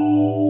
Oh.